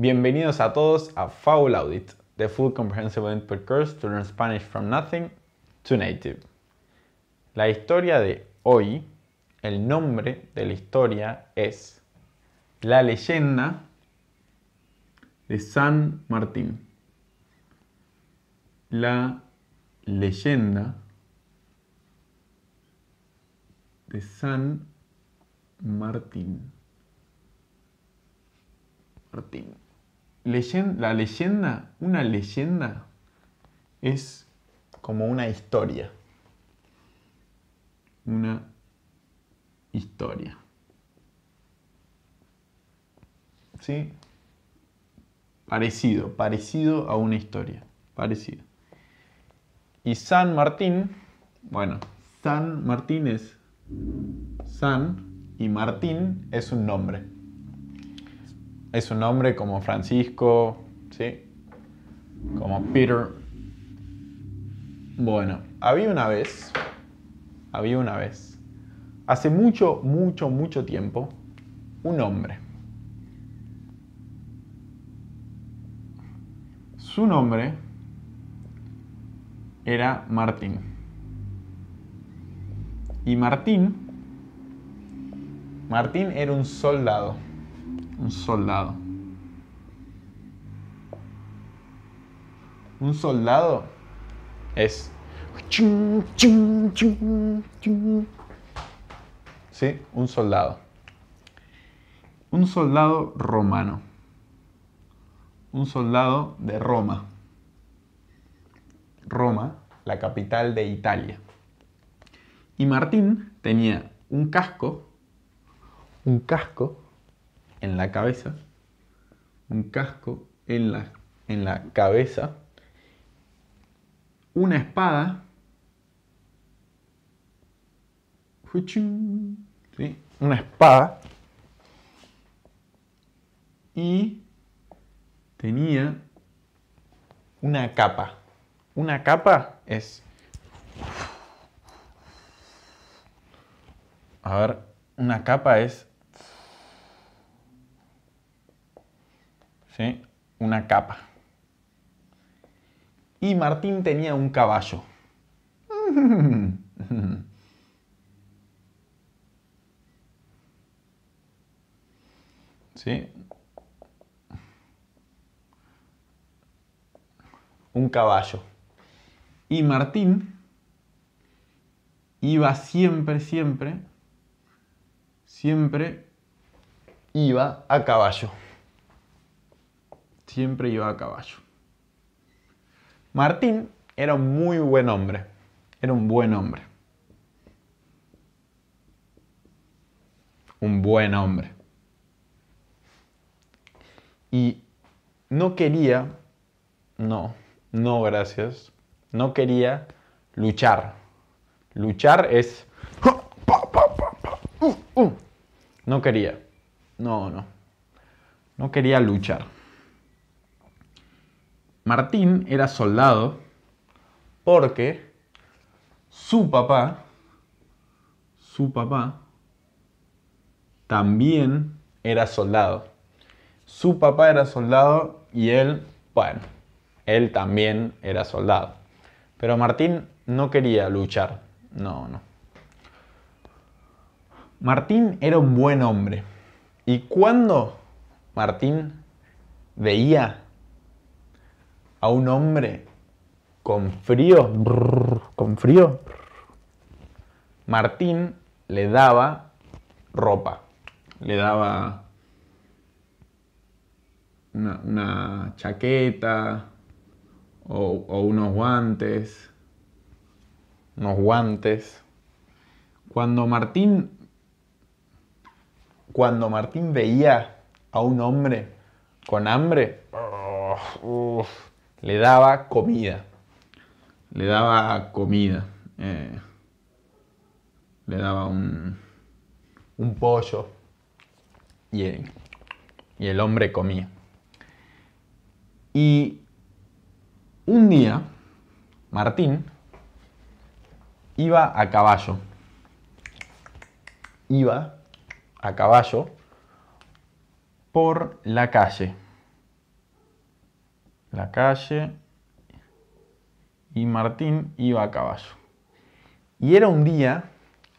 Bienvenidos a todos a Foul Audit, the full comprehensive input course to learn Spanish from nothing to native. La historia de hoy, el nombre de la historia es La leyenda de San Martín. La leyenda de San Martín. Martín. La leyenda, una leyenda es como una historia. Una historia. ¿Sí? Parecido, parecido a una historia. Parecido. Y San Martín, bueno, San Martín es San y Martín es un nombre. Es un nombre como Francisco, ¿sí? Como Peter. Bueno, había una vez, había una vez, hace mucho, mucho, mucho tiempo, un hombre. Su nombre era Martín. Y Martín, Martín era un soldado, un soldado. Un soldado es... ¿Sí? Un soldado. Un soldado romano. Un soldado de Roma. Roma, la capital de Italia. Y Martín tenía un casco, un casco en la cabeza, un casco en la, en la cabeza, una espada, una espada, y tenía una capa. Una capa es A ver, una capa es... Una capa. Y Martín tenía un caballo. ¿Sí? Un caballo. Y Martín iba siempre, siempre siempre iba a caballo. Siempre iba a caballo. Martín era un muy buen hombre. Era un buen hombre. Un buen hombre. Y no quería, no, no gracias, no quería luchar. Luchar es no quería. No, no. No quería luchar. Martín era soldado porque su papá, su papá, también era soldado. Su papá era soldado y él, bueno, él también era soldado. Pero Martín no quería luchar. No, no. Martín era un buen hombre. Y cuando Martín veía a un hombre con frío, con frío, Martín le daba ropa, le daba una, chaqueta o, unos guantes, unos guantes. Cuando Martín cuando Martín veía a un hombre con hambre, le daba comida. Le daba comida. Eh, le daba un, un pollo. Y el, y el hombre comía. Y un día, Martín iba a caballo. Iba a caballo por la calle. La calle y Martín iba a caballo. Y era un día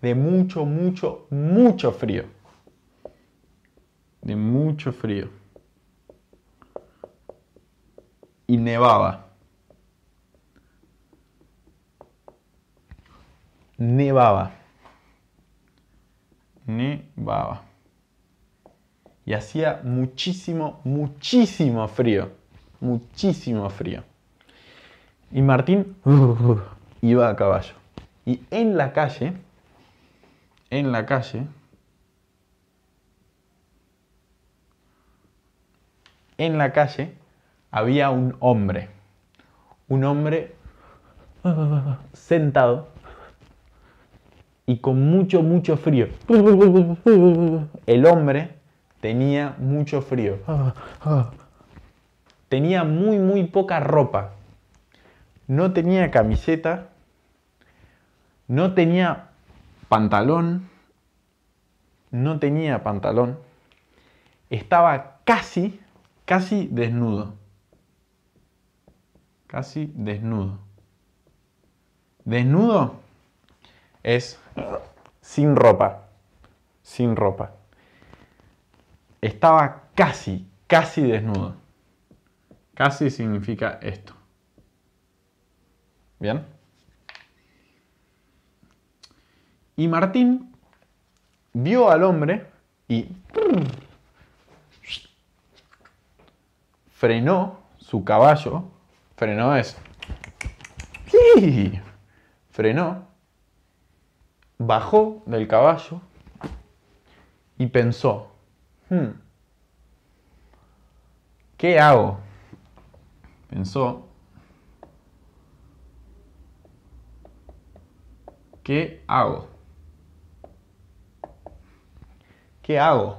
de mucho, mucho, mucho frío. De mucho frío. Y nevaba. Nevaba. Nevaba. Y hacía muchísimo, muchísimo frío. Muchísimo frío. Y Martín iba a caballo. Y en la calle, en la calle, en la calle había un hombre. Un hombre sentado y con mucho, mucho frío. El hombre tenía mucho frío. Tenía muy, muy poca ropa no tenía camiseta, no tenía pantalón, no tenía pantalón, estaba casi, casi desnudo. Casi desnudo. Desnudo es sin ropa, sin ropa. Estaba casi, casi desnudo. Casi significa esto. Bien. Y Martín vio al hombre y frenó su caballo. Frenó es. Frenó. Bajó del caballo y pensó, hmm, ¿qué hago? Pensó, ¿Qué hago? ¿Qué hago?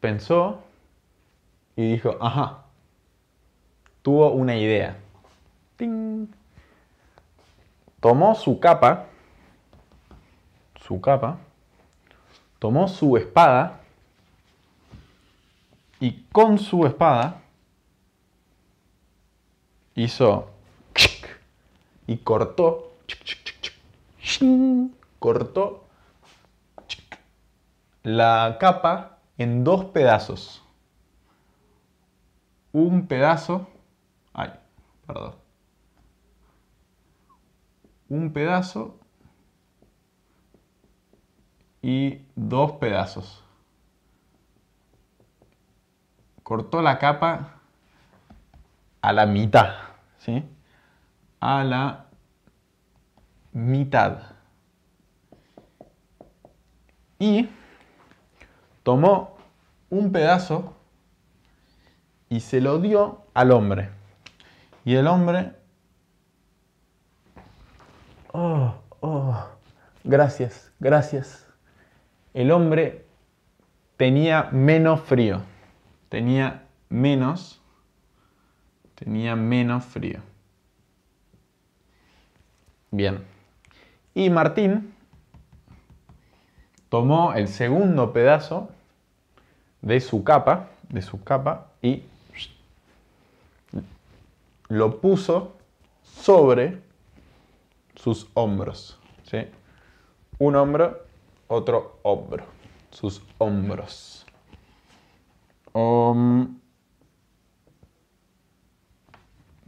Pensó y dijo, ajá, tuvo una idea. Tomó su capa, su capa, tomó su espada y con su espada hizo y cortó cortó la capa en dos pedazos. Un pedazo, ay, perdón. Un pedazo y dos pedazos. Cortó la capa a la mitad, ¿sí? A la mitad. Y tomó un pedazo y se lo dio al hombre. Y el hombre... Oh, oh, gracias, gracias. El hombre tenía menos frío. Tenía menos... Tenía menos frío. Bien. Y Martín tomó el segundo pedazo de su capa, de su capa y lo puso sobre sus hombros. ¿sí? Un hombro, otro hombro. Sus hombros.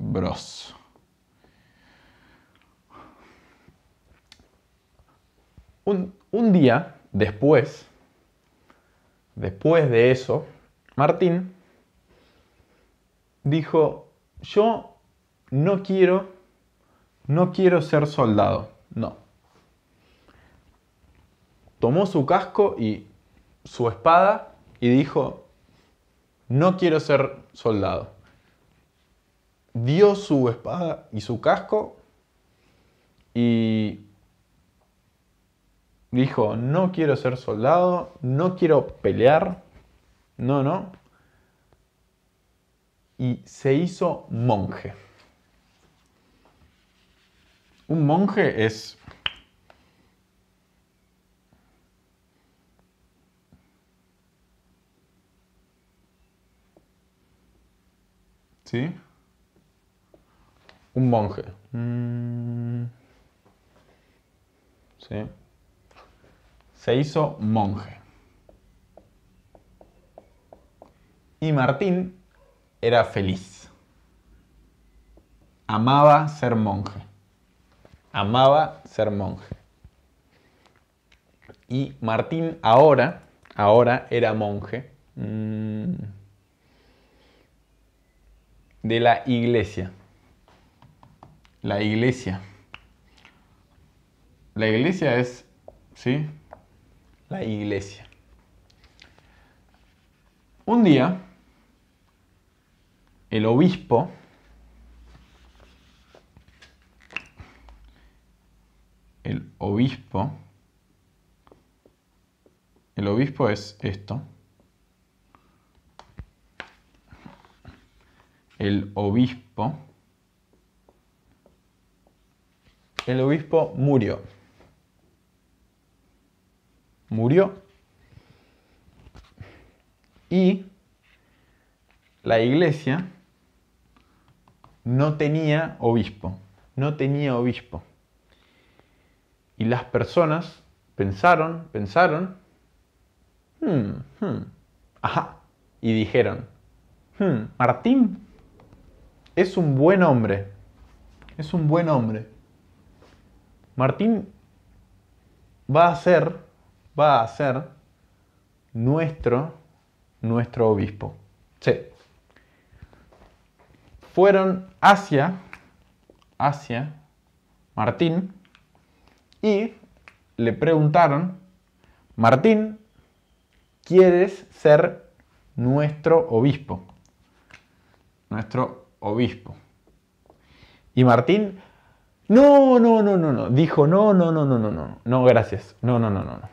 Hombros. Un, día después, después de eso, Martín dijo, yo no quiero, no quiero ser soldado, no. Tomó su casco y su espada y dijo, no quiero ser soldado. Dio su espada y su casco y dijo, no quiero ser soldado, no quiero pelear, no, no. Y se hizo monje. Un monje es... ¿Sí? Un monje. Mm. ¿Sí? Se hizo monje. Y Martín era feliz. Amaba ser monje. Amaba ser monje. Y Martín ahora, ahora era monje mm, de la iglesia. La iglesia. La iglesia es, ¿sí? La iglesia. Un día, el obispo el obispo el obispo es esto el obispo el obispo murió murió y la iglesia no tenía obispo, no tenía obispo. Y las personas pensaron, pensaron, hmm, hmm, ajá, y dijeron, hmm, Martín es un buen hombre, es un buen hombre. Martín va a ser, va a ser nuestro, nuestro obispo. Fueron hacia, hacia Martín y le preguntaron, Martín, ¿quieres ser nuestro obispo? Nuestro obispo. Y Martín, no, no, no, no, no, dijo, no, no, no, no, no, no, no, gracias, no, no, no, no, no,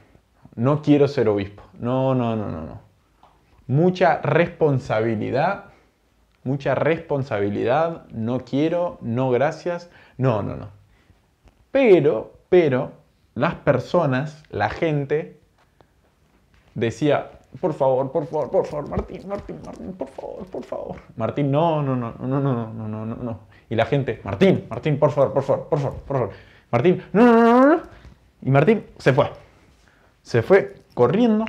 no quiero ser obispo, no, no, no, no, no. Mucha responsabilidad mucha responsabilidad, no quiero, no gracias, no, no, no. Pero, pero, las personas, la gente, decía, por favor, por favor, por favor, Martín, Martín, Martín, por favor, por favor. Martín, no, no, no, no, no, no, no, no, no. Y la gente, Martín, Martín, por favor, por favor, por favor, por favor. Martín, no, no, no, no, no. Y Martín se fue. Se fue corriendo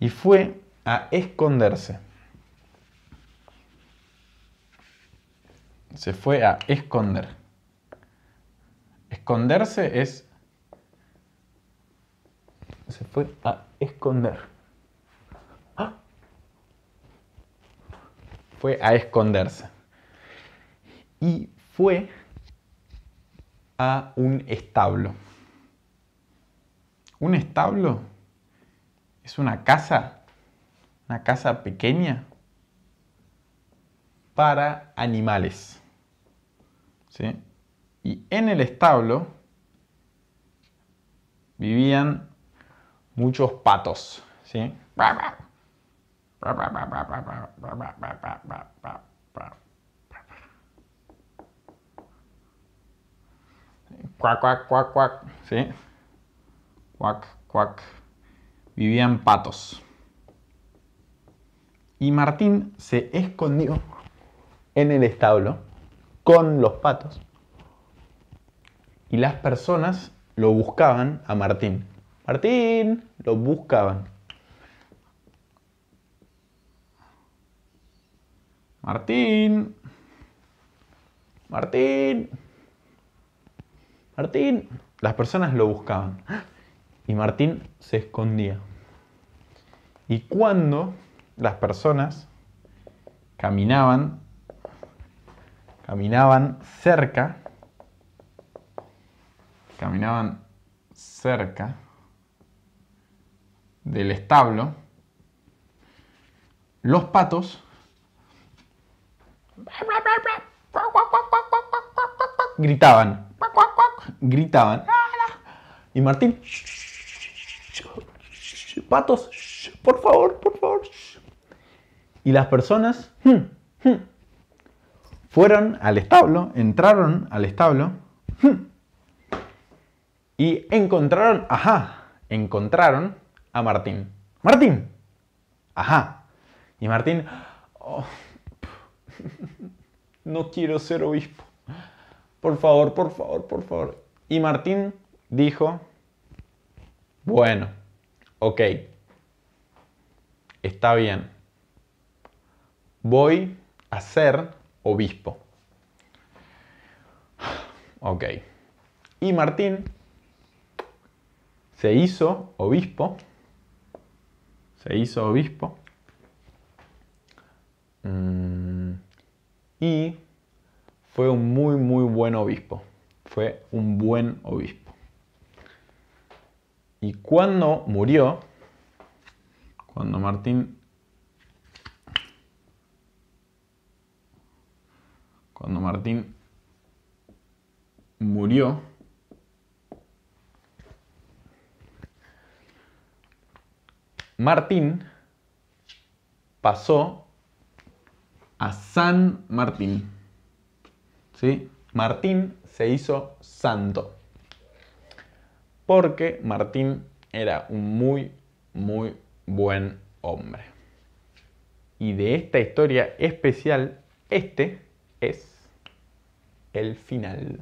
y fue a esconderse. se fue a esconder. Esconderse es... Se fue a esconder. Fue a esconderse. Y fue a un establo. Un establo es una casa, una casa pequeña para animales. Y en el establo vivían muchos patos. ¿sí? Cuac, cuac, cuac, cuac. ¿sí? Cuac, cuac. Vivían patos. Y Martín se escondió en el establo con los patos. Y las personas lo buscaban a Martín. Martín, lo buscaban. Martín. Martín. Martín. Las personas lo buscaban. Y Martín se escondía. Y cuando las personas caminaban caminaban cerca, caminaban cerca del establo, los patos gritaban, gritaban, y Martín, patos, por favor, por favor. Y las personas, hmm, hmm, fueron al establo, entraron al establo y encontraron, ajá, encontraron a Martín. Martín, ajá. Y Martín, oh, no quiero ser obispo. Por favor, por favor, por favor. Y Martín dijo, bueno, ok, está bien, voy a ser obispo. Ok. Y Martín se hizo obispo. Se hizo obispo. Mm, y fue un muy, muy buen obispo. Fue un buen obispo. Y cuando murió, cuando Martín cuando Martín murió, Martín pasó a San Martín. ¿Sí? Martín se hizo santo. Porque Martín era un muy, muy buen hombre. Y de esta historia especial, este es el final.